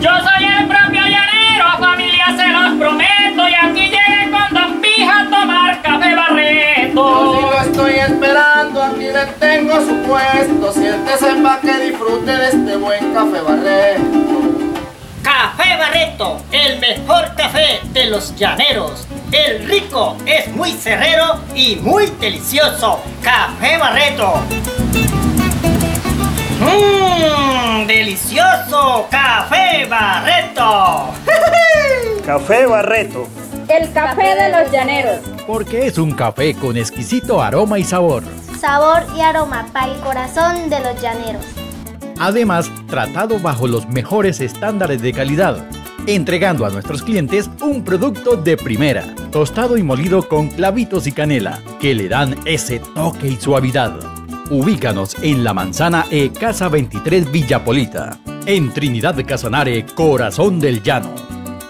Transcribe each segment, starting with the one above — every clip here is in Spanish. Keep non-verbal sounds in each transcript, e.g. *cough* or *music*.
Yo soy el propio llanero, familia se los prometo, y aquí llegué con Don Pija a tomar café barreto. Si lo estoy esperando, aquí le tengo su puesto. Siéntese pa' que disfrute de este buen café barreto. Café Barreto, el mejor café de los llaneros. El rico es muy cerrero y muy delicioso. Café Barreto. Mmm, delicioso. Café Barreto. *laughs* Café Barreto. El café de los llaneros. Porque es un café con exquisito aroma y sabor. Sabor y aroma para el corazón de los llaneros. Además, tratado bajo los mejores estándares de calidad, entregando a nuestros clientes un producto de primera, tostado y molido con clavitos y canela, que le dan ese toque y suavidad. Ubícanos en la Manzana E Casa 23 Villapolita, en Trinidad de Casanare, Corazón del Llano.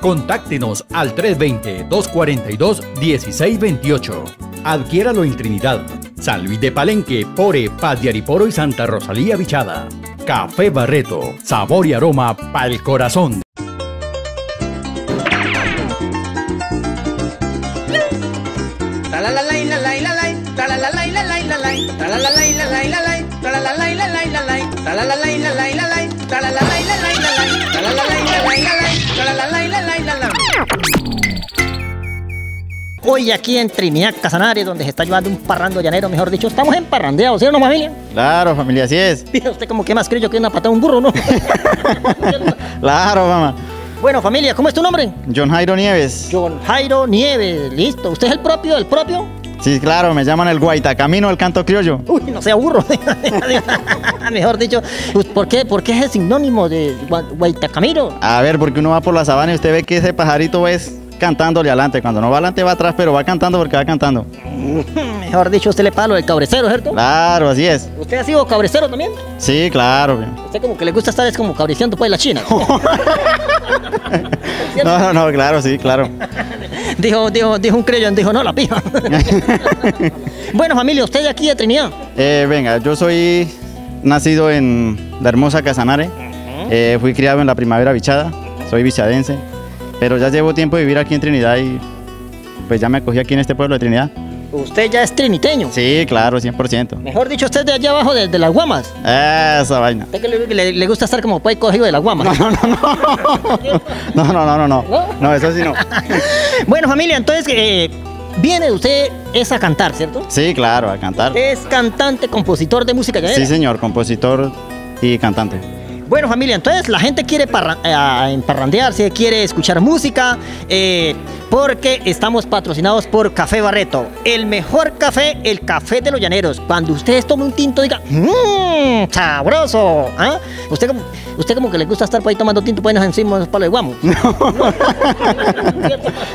Contáctenos al 320-242-1628. Adquiéralo en Trinidad, San Luis de Palenque, Pore, Paz de Ariporo y Santa Rosalía Bichada. Café Barreto, sabor y aroma para el corazón. Hoy aquí en Trinidad Casanare, donde se está llevando un parrando llanero, mejor dicho, estamos en parrandeados, ¿sí o no, familia? Claro, familia, así es. Mira usted como que más creyó que una patada de un burro, ¿no? *laughs* Claro, mamá. bueno, familia, ¿cómo es tu nombre? John Jairo Nieves. John Jairo Nieves, listo. ¿Usted es el propio, el propio? Sí, claro, me llaman el Guaitacamino del canto criollo. Uy, no sea burro. *laughs* Mejor dicho, ¿por qué, ¿por qué es el sinónimo de Gua- Guaitacamiro? A ver, porque uno va por la sabana y usted ve que ese pajarito es cantándole adelante. Cuando no va adelante va atrás, pero va cantando porque va cantando. *laughs* Mejor dicho, usted le paga lo del cabrecero, ¿cierto? Claro, así es. ¿Usted ha sido cabrecero también? Sí, claro. Usted como que le gusta estar es como cabriciando pues la China. *laughs* No, no, no, claro, sí, claro. *laughs* dijo, dijo, dijo un creyón, dijo, no, la pija. bueno, familia, usted de aquí de Trinidad. Eh, venga, yo soy nacido en la hermosa Casanare. Eh, fui criado en la primavera bichada. Soy bichadense. Pero ya llevo tiempo de vivir aquí en Trinidad y pues ya me acogí aquí en este pueblo de Trinidad. Usted ya es triniteño. Sí, claro, 100%. Mejor dicho, usted de allá abajo de, de las guamas. Esa vaina. Usted que le, le- le gusta estar como pues cogido de las guamas. No, no, no, no, no. ¿No? No, eso sí no. *laughs* bueno, familia, entonces eh, viene usted es a cantar, ¿cierto? Sí, claro, a cantar. Es cantante, compositor de música llanera. Sí, señor, compositor y cantante. Bueno, familia, entonces la gente quiere parra- eh, emparrandearse, quiere escuchar música, eh, porque estamos patrocinados por Café Barreto. El mejor café, el café de los llaneros. Cuando ustedes tomen un tinto, diga, mmm, sabroso. ¿ah? Usted, como, usted como que le gusta estar por ahí tomando tinto, pues nos encima los palos de guamo. *laughs*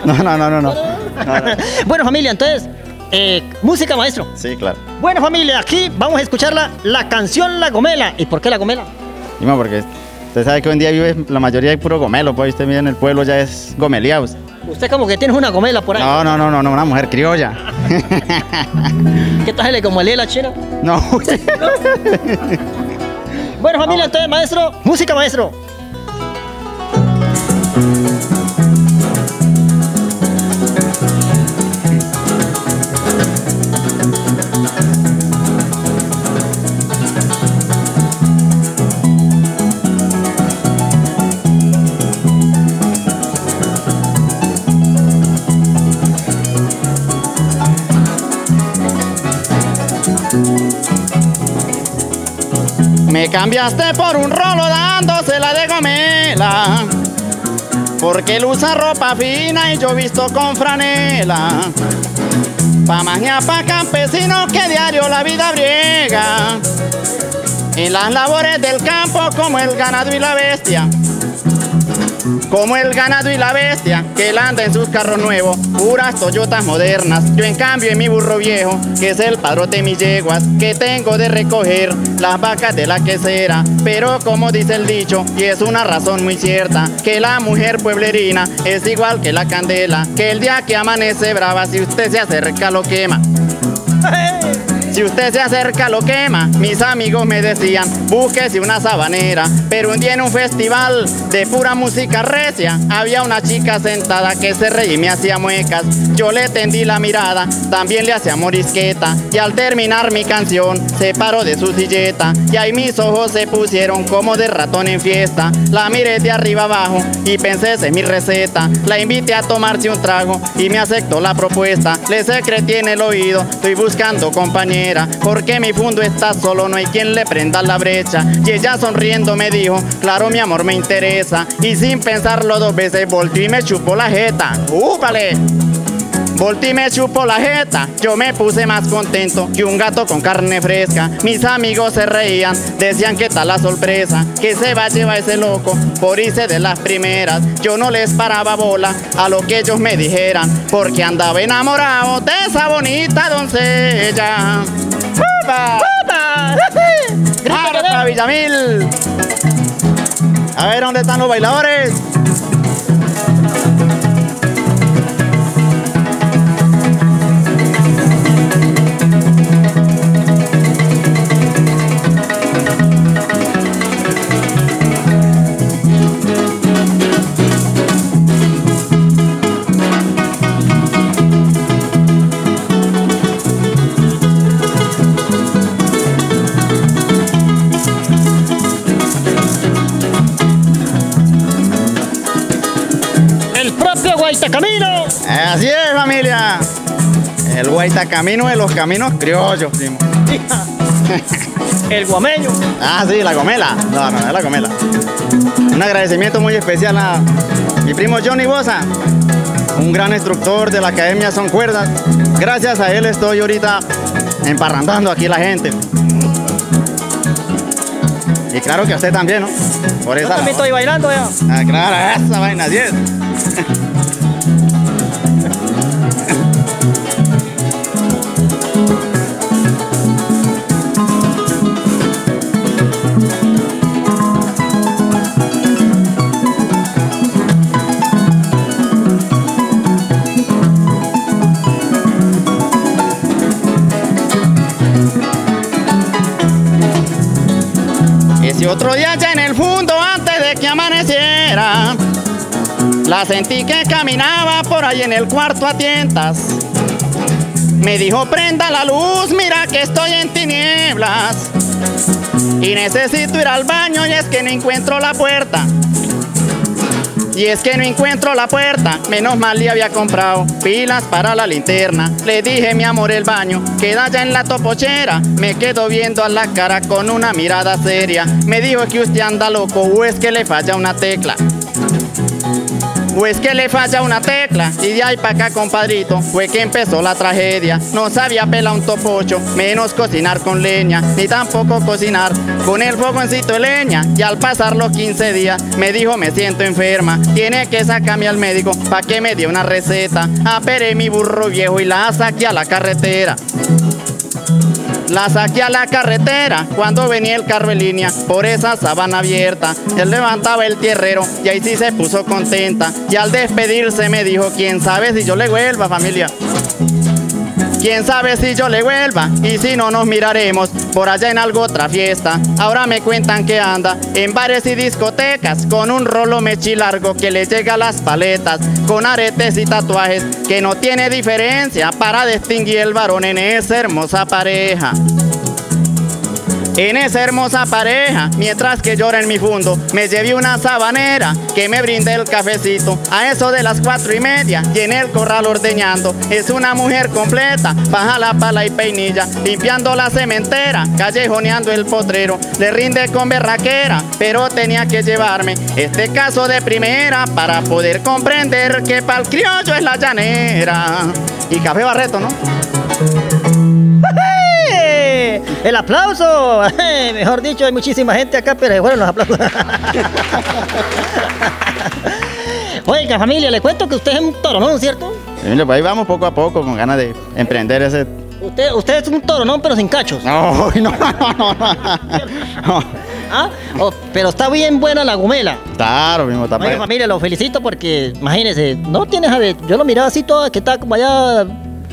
No, no, no, no, no. *laughs* bueno, familia, entonces, eh, música, maestro. Sí, claro. Bueno, familia, aquí vamos a escuchar la, la canción La Gomela. ¿Y por qué La Gomela? Y más porque usted sabe que hoy en día vive la mayoría de puro gomelo, pues usted mira en el pueblo ya es gomeliados. Usted como que tiene una gomela por ahí. No, no, no, no, no, una mujer criolla. *laughs* ¿Qué tal le como la china? No. *laughs* *laughs* Bueno, familia, entonces, maestro, música, maestro. Me cambiaste por un rolo dándosela de gomela. Porque él usa ropa fina y yo visto con franela. Pa' magia, pa' campesino que diario la vida briega. En las labores del campo como el ganado y la bestia. Como el ganado y la bestia que él anda en sus carros nuevos, puras Toyotas modernas. Yo en cambio en mi burro viejo, que es el padrote de mis yeguas, que tengo de recoger las vacas de la quesera. Pero como dice el dicho, y es una razón muy cierta, que la mujer pueblerina es igual que la candela, que el día que amanece brava, si usted se acerca lo quema. *laughs* Si usted se acerca lo quema, mis amigos me decían, búsquese una sabanera. Pero un día en un festival de pura música recia, había una chica sentada que se reía y me hacía muecas. Yo le tendí la mirada, también le hacía morisqueta. Y al terminar mi canción, se paró de su silleta. Y ahí mis ojos se pusieron como de ratón en fiesta. La miré de arriba abajo y pensé es mi receta. La invité a tomarse un trago y me aceptó la propuesta. Le secreté en el oído, estoy buscando compañía porque mi fundo está solo, no hay quien le prenda la brecha. Y ella sonriendo me dijo, claro mi amor me interesa. Y sin pensarlo dos veces volteó y me chupó la jeta. ¡Úpale! Voltí y me chupó la jeta, yo me puse más contento que un gato con carne fresca. Mis amigos se reían, decían que tal la sorpresa, que se va a llevar ese loco por irse de las primeras. Yo no les paraba bola a lo que ellos me dijeran, porque andaba enamorado de esa bonita doncella. ¡Upa! ¡Marta Villamil! A ver, ¿dónde están los bailadores? Así es, familia. El guaita camino de los caminos criollos, primo. *laughs* El guameño. Ah, sí, la gomela. No, no, es la gomela. Un agradecimiento muy especial a mi primo Johnny Bosa, un gran instructor de la Academia Son Cuerdas. Gracias a él estoy ahorita emparrandando aquí la gente. Y claro que a usted también, ¿no? Por eso. también estoy bailando ya. Ah, claro, esa vaina, 10. *laughs* otro día ya en el fondo antes de que amaneciera, la sentí que caminaba por ahí en el cuarto a tientas. Me dijo, prenda la luz, mira que estoy en tinieblas. Y necesito ir al baño y es que no encuentro la puerta. Y es que no encuentro la puerta, menos mal le había comprado pilas para la linterna. Le dije, mi amor, el baño queda ya en la topochera. Me quedo viendo a la cara con una mirada seria. Me dijo que usted anda loco o es que le falla una tecla. O es que le falla una tecla y de ahí para acá, compadrito, fue que empezó la tragedia. No sabía pelar un topocho, menos cocinar con leña, ni tampoco cocinar con el fogoncito de leña. Y al pasar los 15 días, me dijo, me siento enferma, tiene que sacarme al médico para que me dé una receta. Aperé mi burro viejo y la saqué a la carretera. La saqué a la carretera cuando venía el carro en línea por esa sabana abierta. Él levantaba el tierrero y ahí sí se puso contenta. Y al despedirse me dijo, quién sabe si yo le vuelva familia. Quién sabe si yo le vuelva y si no nos miraremos por allá en algo otra fiesta. Ahora me cuentan que anda en bares y discotecas con un rolo mechi largo que le llega a las paletas, con aretes y tatuajes que no tiene diferencia para distinguir el varón en esa hermosa pareja. En esa hermosa pareja, mientras que llora en mi fondo, me llevé una sabanera que me brinde el cafecito. A eso de las cuatro y media, y en el corral ordeñando. Es una mujer completa, baja la pala y peinilla, limpiando la cementera, callejoneando el potrero. Le rinde con berraquera, pero tenía que llevarme este caso de primera para poder comprender que pa'l criollo es la llanera. Y Café Barreto, ¿no? El aplauso. *laughs* Mejor dicho, hay muchísima gente acá, pero bueno, los aplausos. *laughs* Oiga, familia, le cuento que usted es un toronón, ¿cierto? Mire, pues ahí vamos poco a poco con ganas de emprender ese... Usted, usted es un toronón, pero sin cachos. *laughs* No, no, no, no. ¿Ah? Oh, pero está bien buena la gomela. Claro, mismo está Oiga, pues. familia, lo felicito porque, imagínese, no tienes a ver, yo lo miraba así todo, que está como allá,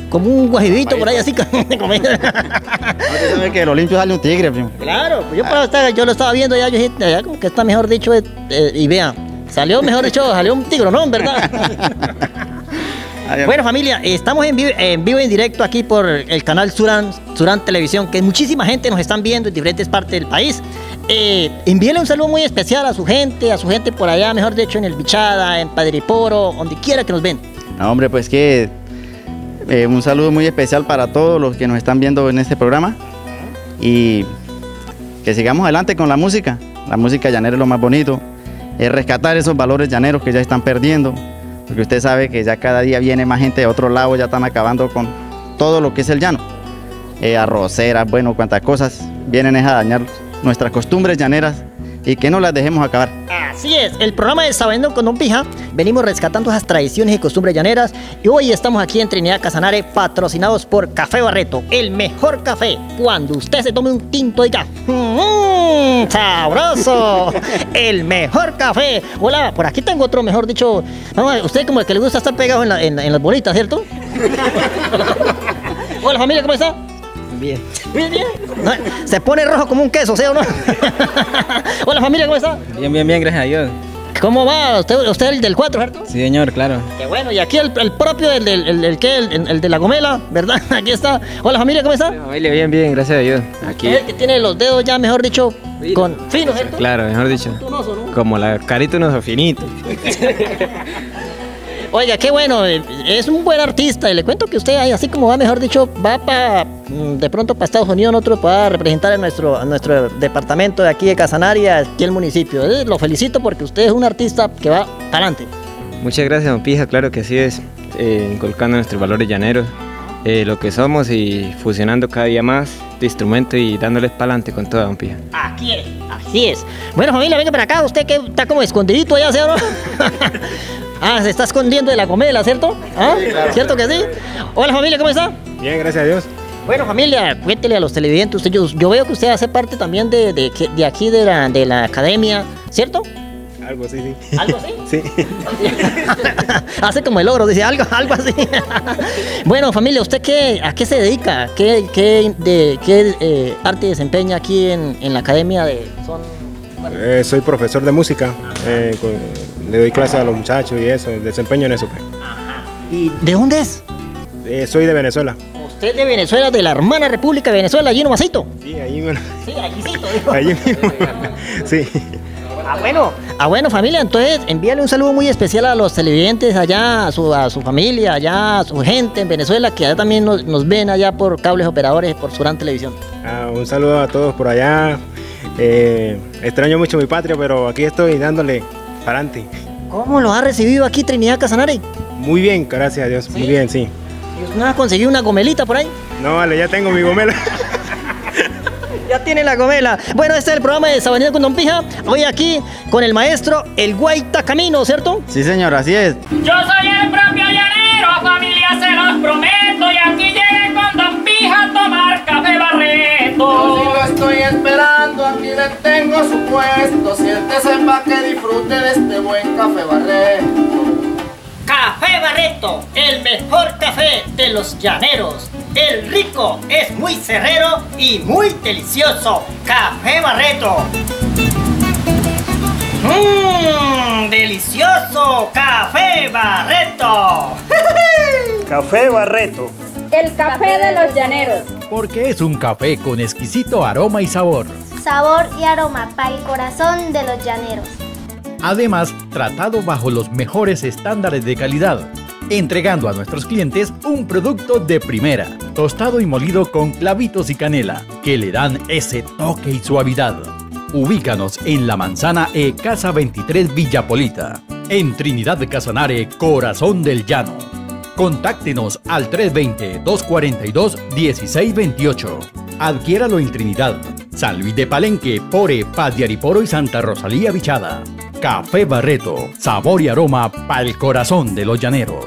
como un guajibito por ahí, así. Usted *laughs* sabe que de lo limpio sale un tigre, primo. Claro, pues yo, por estar- yo lo estaba viendo ya, yo dije, ya como que está mejor dicho, eh, eh, y vea, salió mejor dicho, *laughs* salió un tigronón, ¿verdad? *laughs* Ay, bueno familia, estamos en vivo, en vivo en directo aquí por el canal Surán, Surán Televisión, que muchísima gente nos están viendo en diferentes partes del país. Eh, envíele un saludo muy especial a su gente, a su gente por allá, mejor dicho, en el Bichada, en Padriporo, donde quiera que nos ven. No, hombre, pues que eh, un saludo muy especial para todos los que nos están viendo en este programa y que sigamos adelante con la música. La música llanera es lo más bonito, es rescatar esos valores llaneros que ya están perdiendo, porque usted sabe que ya cada día viene más gente de otro lado, ya están acabando con todo lo que es el llano. Eh, arroceras, bueno, cuantas cosas vienen es a dañar nuestras costumbres llaneras y que no las dejemos acabar. Así es, el programa de Sabiendo con Don Pija, venimos rescatando esas tradiciones y costumbres llaneras y hoy estamos aquí en Trinidad Casanare patrocinados por Café Barreto, el mejor café. Cuando usted se tome un tinto diga, mmm, sabroso, *laughs* el mejor café. Hola, por aquí tengo otro, mejor dicho, usted como el que le gusta estar pegado en, la- en- en las bolitas, ¿cierto? *laughs* Hola familia, ¿cómo está? Bien. Bien, bien. No, se pone rojo como un queso, ¿sí o no? *laughs* Hola familia, ¿cómo está? Bien, bien, bien, gracias a Dios. ¿Cómo va? ¿Usted, usted es el del 4, ¿cierto? Sí, señor, claro. Qué bueno, y aquí el, el propio, el, del el, el que, el, de la gomela, ¿verdad? *laughs* Aquí está. Hola familia, ¿cómo está? Familia, bien, bien, gracias a Dios. Aquí. Es el que tiene los dedos ya, mejor dicho, con finos, ¿cierto? Claro, mejor dicho. Tunoso, ¿no? Como la carita unos finito. *laughs* Oiga, qué bueno, es un buen artista y le cuento que usted así como va, mejor dicho, va para de pronto para Estados Unidos, nosotros para representar a nuestro, a nuestro departamento de aquí de Casanaria, aquí el municipio. Eh, lo felicito porque usted es un artista que va para adelante. Muchas gracias, don Pija. Claro que así es. eh, inculcando nuestros valores llaneros, eh, lo que somos y fusionando cada día más de instrumento y dándoles para adelante con todo, don Pija. Aquí es, así es. Bueno, familia, venga para acá. Usted que está como escondidito allá, ¿sí no? *laughs* ah, se está escondiendo de la comela, ¿cierto? ¿Ah? ¿Cierto que sí? Hola, familia, ¿cómo está? Bien, gracias a Dios. Bueno, familia, cuéntele a los televidentes. Usted, yo, yo veo que usted hace parte también de, de, aquí de la, de la academia, ¿cierto? Algo así, sí. ¿Algo así? *laughs* Sí. *laughs* Hace como el ogro, dice algo, algo así. *laughs* bueno, familia, ¿usted qué, a qué se dedica? ¿Qué, qué, de, qué eh, arte desempeña aquí en, en la academia de Son? Eh, soy profesor de música. eh, con- le doy clases a los muchachos y eso, desempeño en eso. pues. ¿Y de dónde es? Eh, soy de Venezuela. Usted de Venezuela, de la hermana República de Venezuela, allí nomasito. Sí, ahí, bueno, Sí, allicito, *laughs* dijo. allí mismo. Sí. Ah, bueno. Ah, bueno, familia, entonces envíale un saludo muy especial a los televidentes allá, a su, a su familia, allá, a su gente en Venezuela, que allá también nos, nos ven allá por cables operadores, por Surán Televisión. Ah, un saludo a todos por allá. Eh, extraño mucho mi patria, pero aquí estoy dándole ¿Cómo lo ha recibido aquí Trinidad Casanare? Muy bien, gracias a Dios. Muy bien, sí. ¿Y no ha conseguido una gomelita por ahí? No, vale, ya tengo mi gomela. *laughs* Ya tiene la gomela. Bueno, este es el programa de Sabanero con Don Pija. Hoy aquí con el maestro El Guaita Camino, ¿cierto? Sí, señor, así es. Yo soy el propio llanero, familia se los prometo, y aquí llegué con Don Pija a tomar café barreto. lo estoy esperando, aquí le tengo su puesto. Siéntese pa' que disfrute de este buen café barreto. Café Barreto, el mejor café de los llaneros. El rico es muy cerrero y muy delicioso. Café Barreto. Mmm, delicioso. Café Barreto. Café Barreto. El café de los llaneros. Porque es un café con exquisito aroma y sabor. Sabor y aroma para el corazón de los llaneros. Además, tratado bajo los mejores estándares de calidad, entregando a nuestros clientes un producto de primera, tostado y molido con clavitos y canela, que le dan ese toque y suavidad. Ubícanos en la Manzana E Casa 23 Villapolita, en Trinidad de Casanare, Corazón del Llano. Contáctenos al 320-242-1628. Adquiéralo en Trinidad, San Luis de Palenque, Pore, Paz de Ariporo y Santa Rosalía Bichada. Café Barreto, sabor y aroma para el corazón de los llaneros.